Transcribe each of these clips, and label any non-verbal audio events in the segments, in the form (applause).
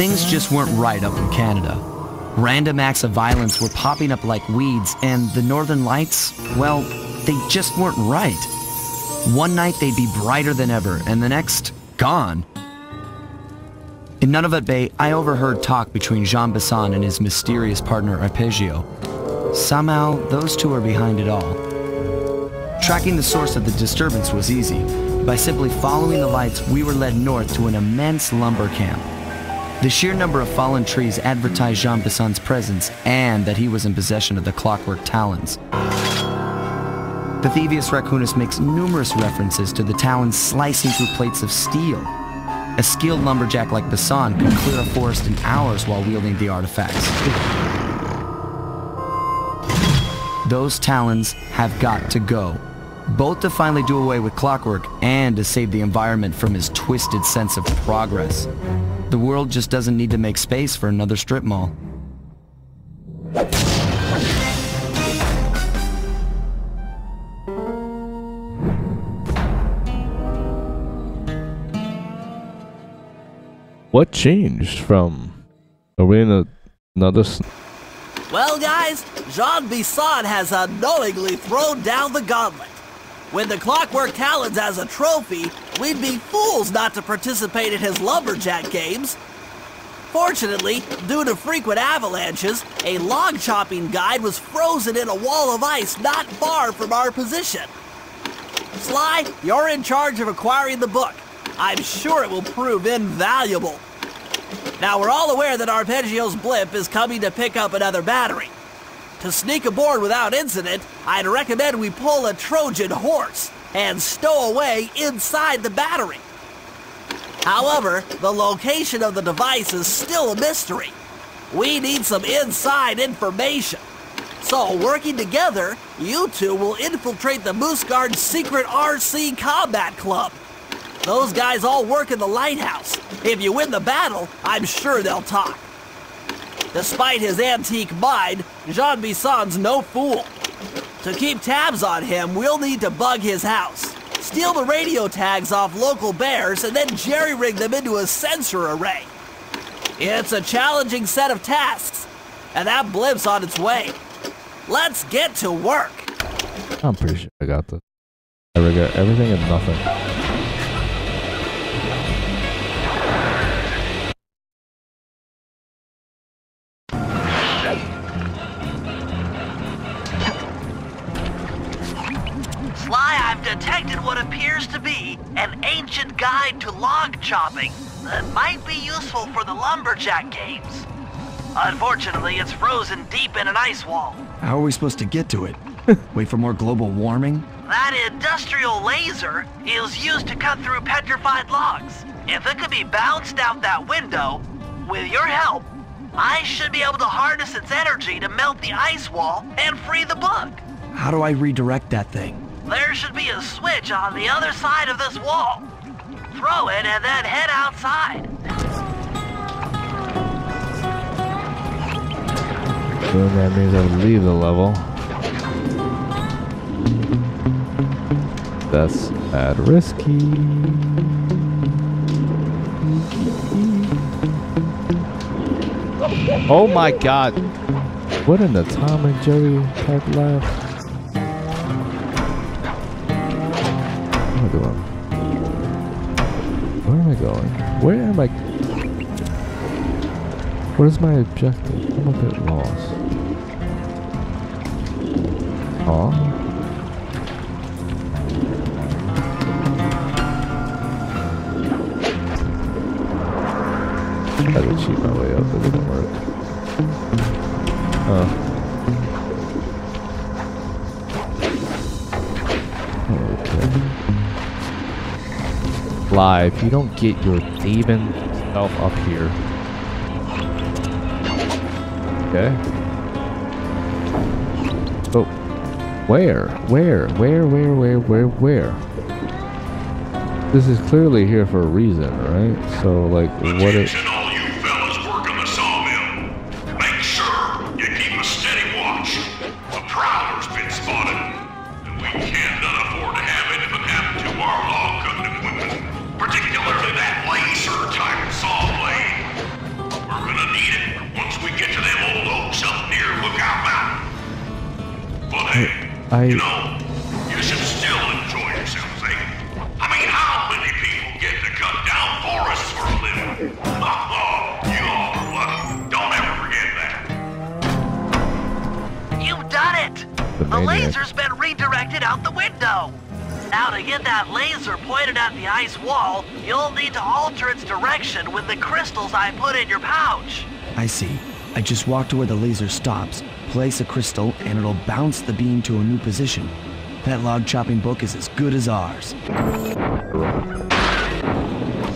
Things just weren't right up in Canada. Random acts of violence were popping up like weeds, and the Northern Lights, well, they just weren't right. One night they'd be brighter than ever, and the next, gone. In Nunavut Bay, I overheard talk between Jean Bison and his mysterious partner Arpeggio. Somehow, those two are behind it all. Tracking the source of the disturbance was easy. By simply following the lights, we were led north to an immense lumber camp. The sheer number of fallen trees advertised Jean Bison's presence and that he was in possession of the clockwork talons. The Thievius Raccoonus makes numerous references to the talons slicing through plates of steel. A skilled lumberjack like Bison could clear a forest in hours while wielding the artifacts. Those talons have got to go, both to finally do away with clockwork and to save the environment from his twisted sense of progress. The world just doesn't need to make space for another strip mall. What changed from? Are we in a, another? Well, guys, Jean Bisson has unknowingly thrown down the gauntlet. With the Clockwork Talons as a trophy, we'd be fools not to participate in his lumberjack games. Fortunately, due to frequent avalanches, a log chopping guide was frozen in a wall of ice not far from our position. Sly, you're in charge of acquiring the book. I'm sure it will prove invaluable. Now, we're all aware that Arpeggio's blimp is coming to pick up another battery. To sneak aboard without incident, I'd recommend we pull a Trojan horse and stow away inside the battery. However, the location of the device is still a mystery. We need some inside information. So, working together, you two will infiltrate the Moose Guard's secret RC Combat Club. Those guys all work in the lighthouse. If you win the battle, I'm sure they'll talk. Despite his antique mind, Jean Bison's no fool. To keep tabs on him, we'll need to bug his house, steal the radio tags off local bears, and then jerry-rig them into a sensor array. It's a challenging set of tasks, and that blimp's on its way. Let's get to work. I'm pretty sure I got this. I regret everything and nothing. An ancient guide to log chopping that might be useful for the lumberjack games. Unfortunately, it's frozen deep in an ice wall. How are we supposed to get to it? (laughs) Wait for more global warming? That industrial laser is used to cut through petrified logs. If it could be bounced out that window, with your help, I should be able to harness its energy to melt the ice wall and free the bug. How do I redirect that thing? There should be a switch on the other side of this wall. Throw it and then head outside. Then that means I would leave the level. That's at risky. Oh my god. What in the Tom and Jerry type laugh? Going? Where am I? What is my objective? I'm a bit lost. Aw. I had to cheat my way up, it didn't work. Huh. Live, you don't get your thieving self up here. Okay. Oh. Where? Where? Where? Where? Where? Where? Where? This is clearly here for a reason, right? So, like, what is... I You know, you should still enjoy yourselves, eh? I mean, how many people get to cut down forests for a living? (laughs) Oh, you all are lucky. Don't ever forget that. You've done it! The The, laser's been redirected out the window. Now to get that laser pointed at the ice wall, you'll need to alter its direction with the crystals I put in your pouch. I see. I just walk to where the laser stops, place a crystal, and it'll bounce the beam to a new position. That log chopping book is as good as ours.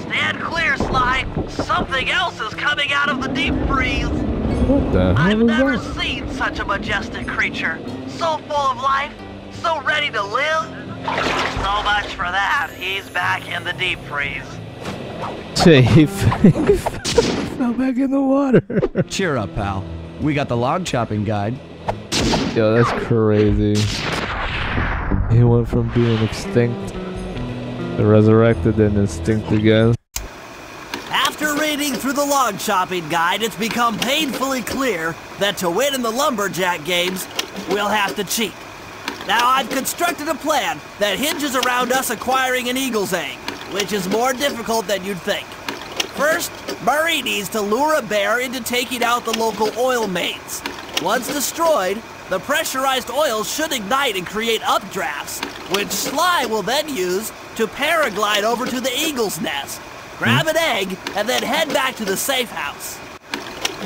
Stand clear, Sly. Something else is coming out of the deep freeze. what the I've hell never that? seen such a majestic creature. So full of life, so ready to live. So much for that. He's back in the deep freeze. Safe. (laughs) Fell back in the water. Cheer up, pal. We got the log chopping guide. Yo, that's crazy. He went from being extinct to resurrected and extinct again. After reading through the log chopping guide, it's become painfully clear that to win in the lumberjack games, we'll have to cheat. Now, I've constructed a plan that hinges around us acquiring an eagle's egg, which is more difficult than you'd think. First, Murray needs to lure a bear into taking out the local oil mains. Once destroyed, the pressurized oil should ignite and create updrafts, which Sly will then use to paraglide over to the eagle's nest, grab an egg, and then head back to the safe house.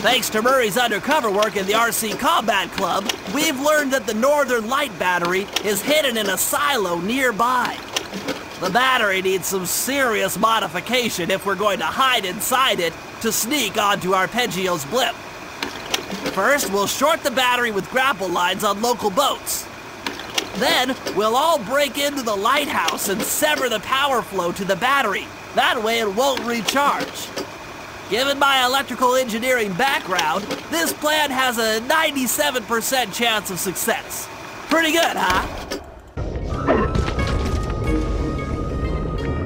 Thanks to Murray's undercover work in the RC Combat Club, we've learned that the Northern Light Battery is hidden in a silo nearby. The battery needs some serious modification if we're going to hide inside it to sneak onto Arpeggio's blimp. First, we'll short the battery with grapple lines on local boats. Then, we'll all break into the lighthouse and sever the power flow to the battery. That way it won't recharge. Given my electrical engineering background, this plan has a 97% chance of success. Pretty good, huh?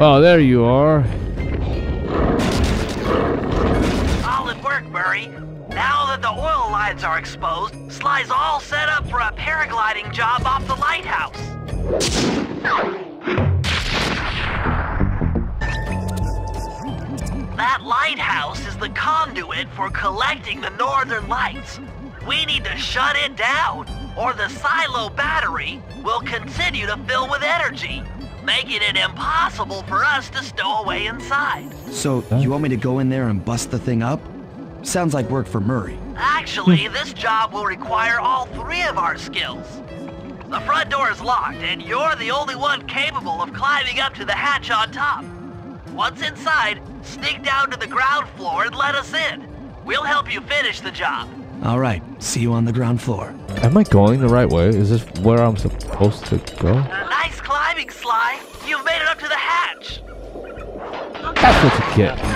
Oh, there you are. Solid work, Murray. Now that the oil lines are exposed, Sly's all set up for a paragliding job off the lighthouse. That lighthouse is the conduit for collecting the northern lights. We need to shut it down, or the silo battery will continue to fill with energy, making it impossible for us to stow away inside. So, you want me to go in there and bust the thing up? Sounds like work for Murray. Actually, hmm. this job will require all three of our skills. The front door is locked, and you're the only one capable of climbing up to the hatch on top. Once inside, sneak down to the ground floor and let us in. We'll help you finish the job. All right, see you on the ground floor. Am I going the right way? Is this where I'm supposed to go? That's what you get.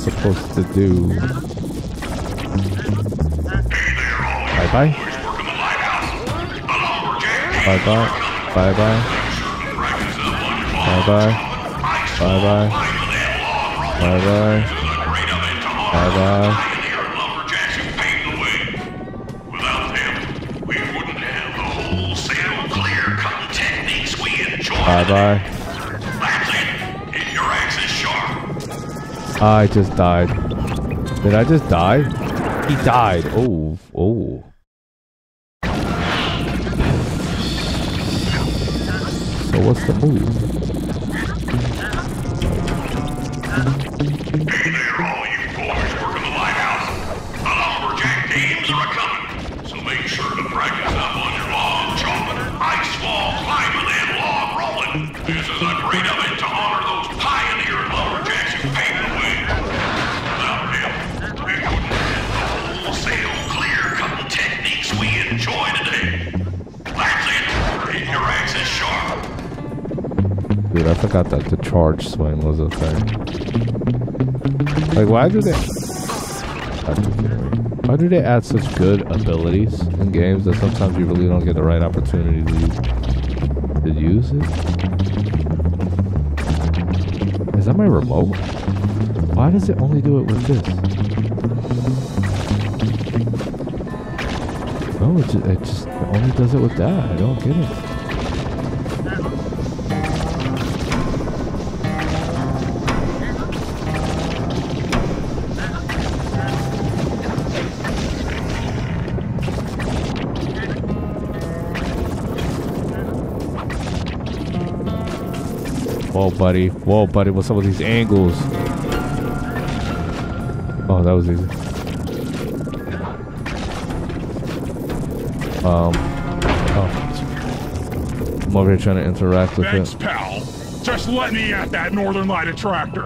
Supposed to do? Bye bye. Working the lighthouse. The lumberjack Bye bye. I just died. Did I just die? He died. Oh, oh. So what's I forgot that the charge swing was a thing. Like, why do they? Why do they add such good abilities in games that sometimes you really don't get the right opportunity to use, to use it? Is that my remote? Why does it only do it with this? No, it just, it just only does it with that. I don't get it. Whoa, buddy. Whoa, buddy. What's up with these angles? Oh, that was easy. Um. Oh. I'm over here trying to interact with Thanks, it. pal. Just let me at that Northern Light attractor.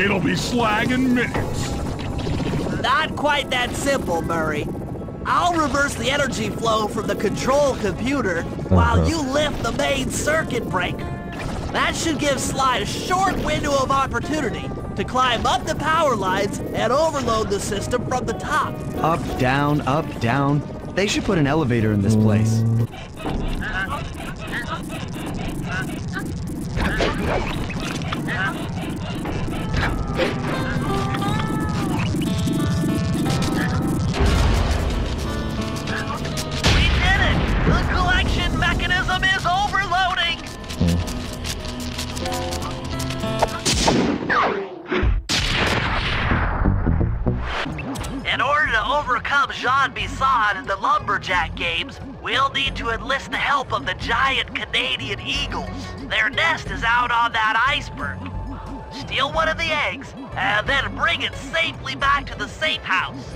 It'll be slag in minutes. Not quite that simple, Murray. I'll reverse the energy flow from the control computer while Uh-huh. you lift the main circuit breaker. That should give Sly a short window of opportunity to climb up the power lines and overload the system from the top. Up, down, up, down. They should put an elevator in this place. Lumberjack games, we'll need to enlist the help of the giant Canadian eagles. Their nest is out on that iceberg. Steal one of the eggs, and then bring it safely back to the safe house.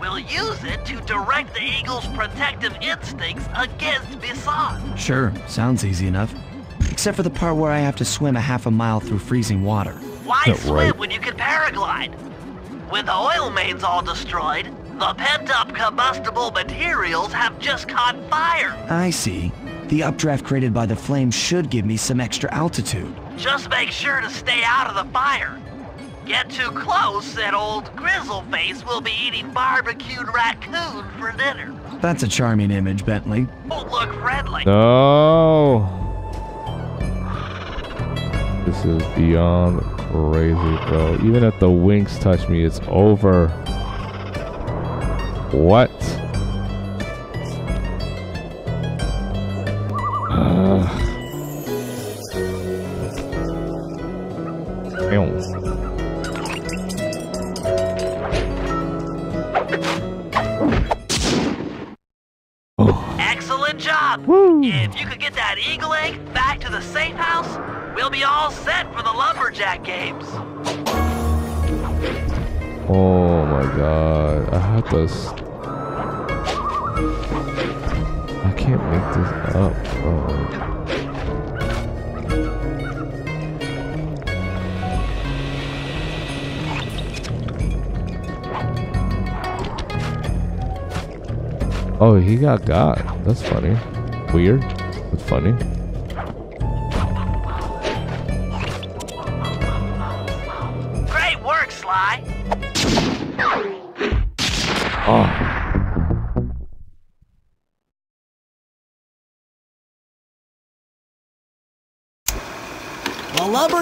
We'll use it to direct the eagle's protective instincts against Bison. Sure, sounds easy enough. Except for the part where I have to swim a half a mile through freezing water. Why swim right. when you can paraglide? With the oil mains all destroyed, the pent-up combustible materials have just caught fire. I see. The updraft created by the flames should give me some extra altitude. Just make sure to stay out of the fire. Get too close and old Grizzleface will be eating barbecued raccoon for dinner. That's a charming image, Bentley. Don't look friendly. No. This is beyond crazy, bro. Even if the wings touch me, it's over. What? Uh. Ew. Excellent job. If you could get that eagle egg back to the safe house, we'll be all set for the lumberjack games. Oh my god. I have to. Can't make this up, bro. Oh, he got got. That's funny. Weird, but funny.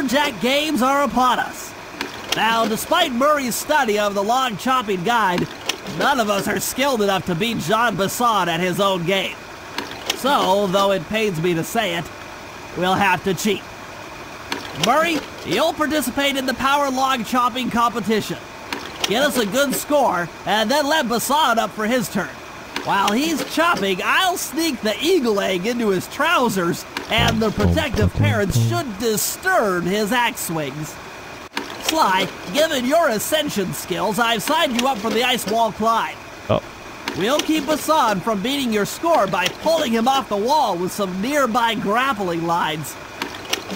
Lumberjack Games are upon us. Now, despite Murray's study of the log chopping guide, none of us are skilled enough to beat Jean Bison at his own game. So, though it pains me to say it, we'll have to cheat. Murray, you'll participate in the power log chopping competition. Get us a good score, and then let Bison up for his turn. While he's chopping, I'll sneak the eagle egg into his trousers, and the oh, protective parents should disturb his axe swings. Sly, given your ascension skills, I've signed you up for the ice wall climb. oh. We'll keep Bison from beating your score by pulling him off the wall with some nearby grappling lines.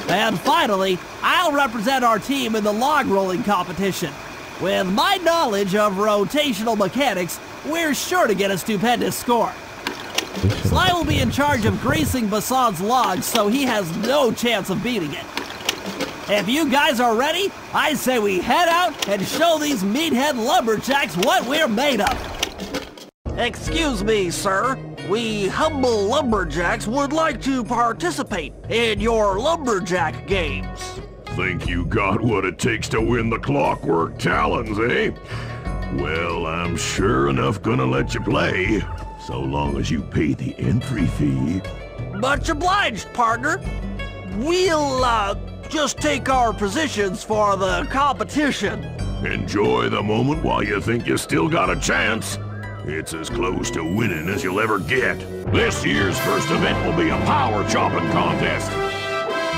And finally, I'll represent our team in the log rolling competition. With my knowledge of rotational mechanics, we're sure to get a stupendous score. Sly will be in charge of greasing Bison's logs, so he has no chance of beating it. If you guys are ready, I say we head out and show these meathead lumberjacks what we're made of. Excuse me, sir. We humble lumberjacks would like to participate in your lumberjack games. Think you got what it takes to win the Clockwork Talons, eh? Well, I'm sure enough gonna let you play, so long as you pay the entry fee. Much obliged, partner. We'll, uh, just take our positions for the competition. Enjoy the moment while you think you still got a chance. It's as close to winning as you'll ever get. This year's first event will be a power chopping contest.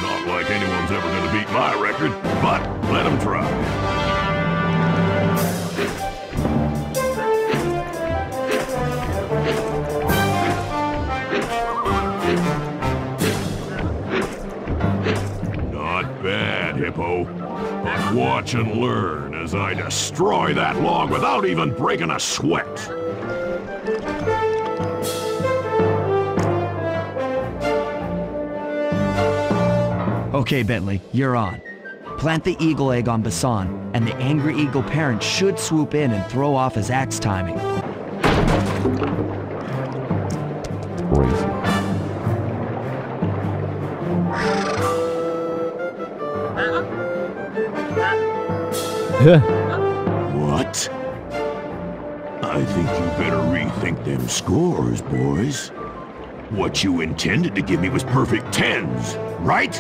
Not like anyone's ever gonna beat my record, but let them try. Watch and learn as I destroy that log without even breaking a sweat. Okay, Bentley, you're on. Plant the eagle egg on Bison, and the angry eagle parent should swoop in and throw off his axe timing. Crazy. What? I think you better rethink them scores, boys. What you intended to give me was perfect tens, right?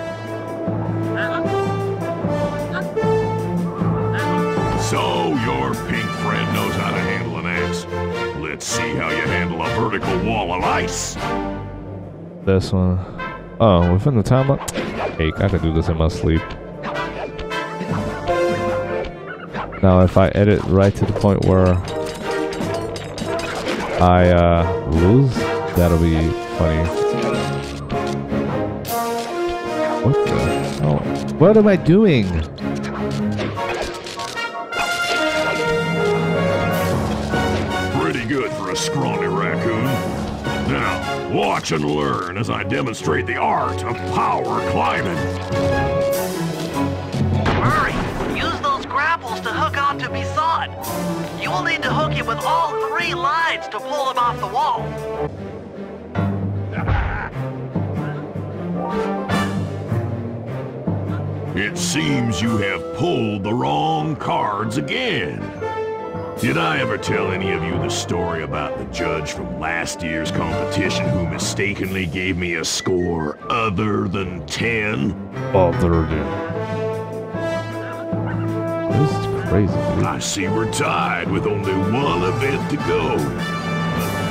So your pink friend knows how to handle an axe. Let's see how you handle a vertical wall of ice. This one. Oh, within the time up. Cake, I can do this in my sleep. Now, if I edit right to the point where I uh, lose, that'll be funny. What the? Oh, what am I doing? Pretty good for a scrawny raccoon. Now, watch and learn as I demonstrate the art of power climbing. Murray, use those grapples to hook onto Bison. You will need to hook him with all three lines to pull him off the wall. It seems you have pulled the wrong cards again. Did I ever tell any of you the story about the judge from last year's competition who mistakenly gave me a score other than 10? Other than. This is crazy, dude. I see we're tied with only one event to go.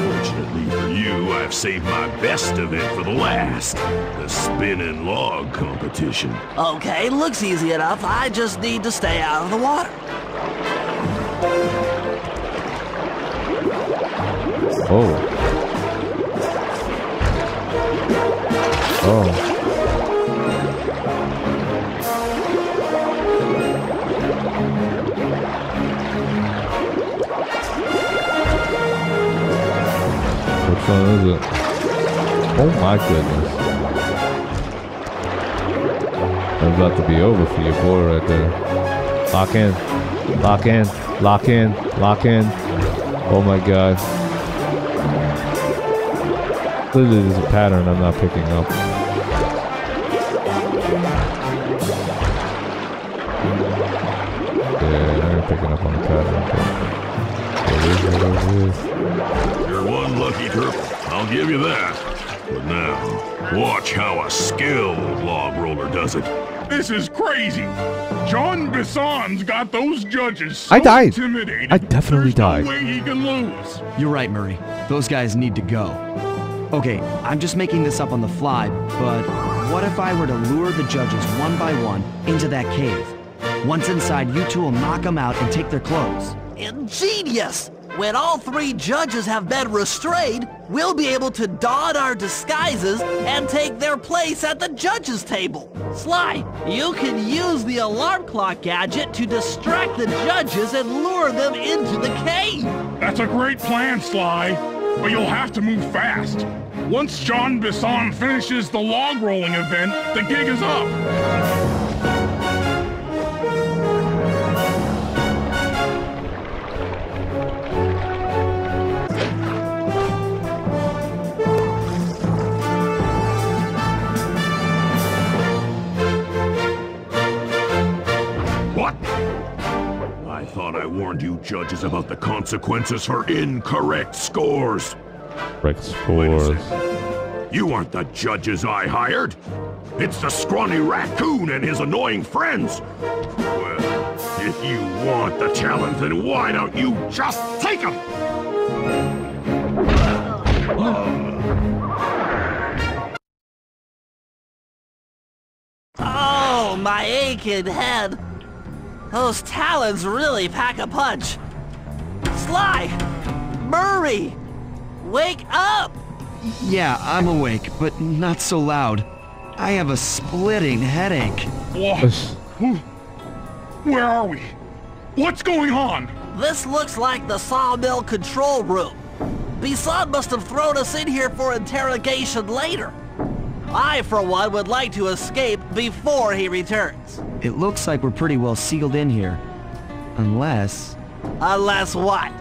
Unfortunately for you, I've saved my best event for the last, the spinning log competition. Okay, looks easy enough. I just need to stay out of the water. Oh. Oh. One is it? Oh my goodness. It's about to be over for your boy right there. Lock in. Lock in. Lock in. Lock in. Oh my god. Clearly there's a pattern I'm not picking up. You're one lucky turtle, I'll give you that. But now, watch how a skilled log roller does it. This is crazy. John Bison's got those judges so I died. intimidated. I definitely There's died. No way he can lose. You're right, Murray. Those guys need to go. Okay, I'm just making this up on the fly, but what if I were to lure the judges one by one into that cave? Once inside, you two will knock them out and take their clothes. Ingenious! When all three judges have been restrained, we'll be able to don our disguises and take their place at the judges' table. Sly, you can use the alarm clock gadget to distract the judges and lure them into the cave. That's a great plan, Sly. But you'll have to move fast. Once John Bison finishes the log rolling event, the gig is up. Warned you judges about the consequences for incorrect scores. Rex Wait a Force. second. You aren't the judges I hired. It's the scrawny raccoon and his annoying friends. Well, if you want the challenge, then why don't you just take them? Oh, my aching head. Those talons really pack a punch. Sly! Murray! Wake up! Yeah, I'm awake, but not so loud. I have a splitting headache. What? Where are we? What's going on? This looks like the sawmill control room. Bison must have thrown us in here for interrogation later. I, for one, would like to escape before he returns. It looks like we're pretty well sealed in here. Unless... Unless what?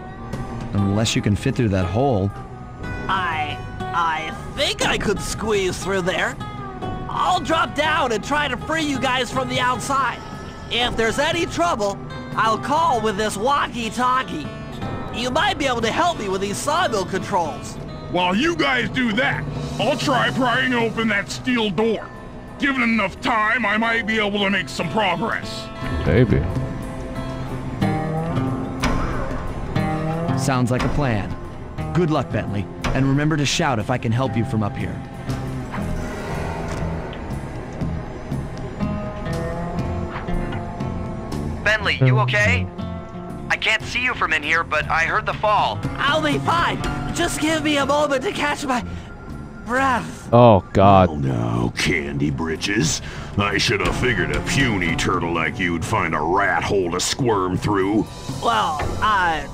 Unless you can fit through that hole. I... I think I could squeeze through there. I'll drop down and try to free you guys from the outside. If there's any trouble, I'll call with this walkie-talkie. You might be able to help me with these sawmill controls. While you guys do that, I'll try prying open that steel door. Given enough time, I might be able to make some progress. Maybe. Sounds like a plan. Good luck, Bentley. And remember to shout if I can help you from up here. Bentley, you okay? I can't see you from in here, but I heard the fall. I'll be fine. Just give me a moment to catch my breath. Oh God. Oh no, Candy Britches. I should have figured a puny turtle like you'd find a rat hole to squirm through. Well, I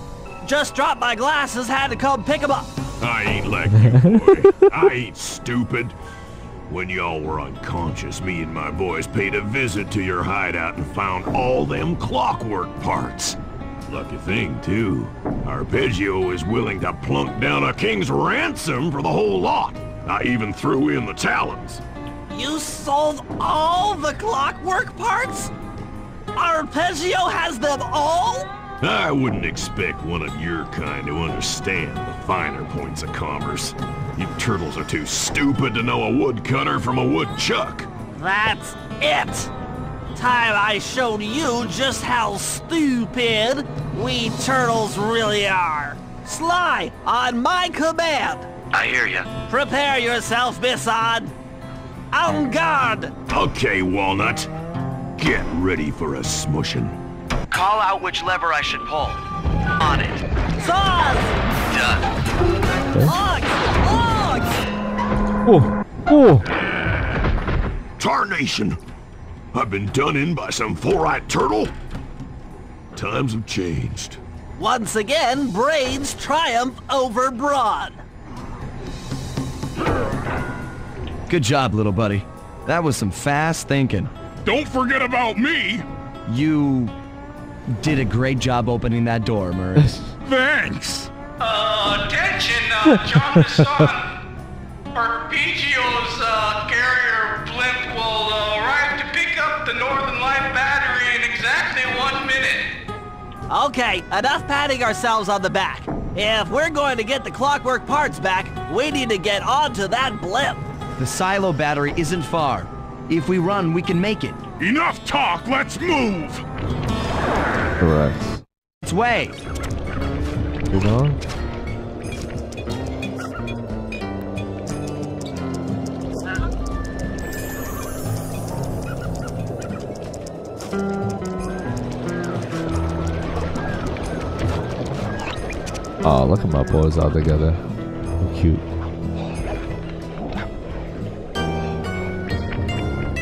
just dropped my glasses, had to come pick 'em up. I ain't like you, boy. (laughs) I ain't stupid. When y'all were unconscious, me and my boys paid a visit to your hideout and found all them clockwork parts. Lucky thing, too. Arpeggio is willing to plunk down a king's ransom for the whole lot. I even threw in the talons. You sold all the clockwork parts? Arpeggio has them all? I wouldn't expect one of your kind to understand the finer points of commerce. You turtles are too stupid to know a woodcutter from a woodchuck. That's it. Time I showed you just how stupid we turtles really are. Sly, on my command, I hear you. prepare yourself, Bison. En garde! Okay, Walnut. Get ready for a smushin'. Call out which lever I should pull. On it. Saws! Done. Logs! Logs! Oh. Oh. Tarnation! I've been done in by some four-eyed turtle? Times have changed. Once again, brains triumph over brawn. Good job, little buddy. That was some fast thinking. Don't forget about me! You did a great job opening that door, Murray. (laughs) Thanks! Uh, attention, uh, John Bison. Arpeggio's uh, carrier blimp will uh, arrive to pick up the Northern Light battery in exactly one minute. Okay, enough patting ourselves on the back. If we're going to get the clockwork parts back, we need to get onto that blimp. The silo battery isn't far. If we run, we can make it. Enough talk, let's move! Correct. It's way. You know? Oh, look at my boys all together. How cute.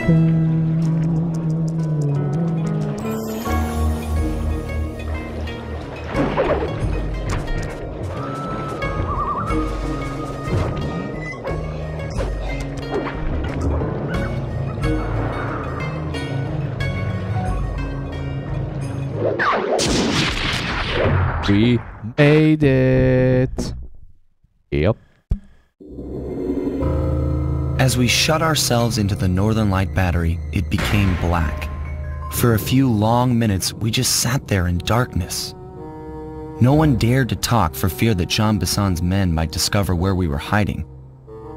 We made it. Yep. As we shut ourselves into the Northern Light battery, it became black. For a few long minutes, we just sat there in darkness, No one dared to talk for fear that Jean Bison's men might discover where we were hiding.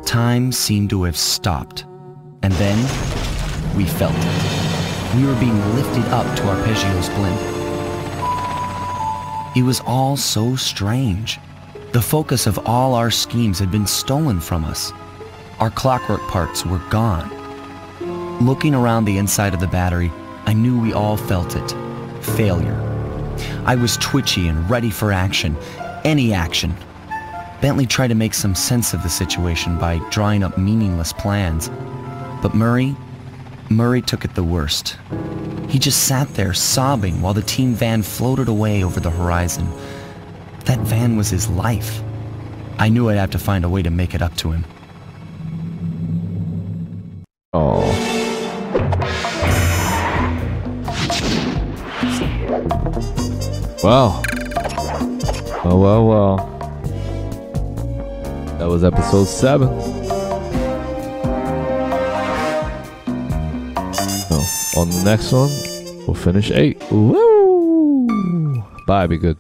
Time seemed to have stopped. And then, we felt it. We were being lifted up to arpeggios blimp. It was all so strange. The focus of all our schemes had been stolen from us. Our clockwork parts were gone. Looking around the inside of the battery, I knew we all felt it. Failure. I was twitchy and ready for action. Any action. Bentley tried to make some sense of the situation by drawing up meaningless plans. But Murray, Murray took it the worst. He just sat there sobbing while the team van floated away over the horizon. That van was his life. I knew I'd have to find a way to make it up to him. Well. Well, well, well. That was episode 7. So, on the next one, we'll finish 8. Woo! Bye, be good.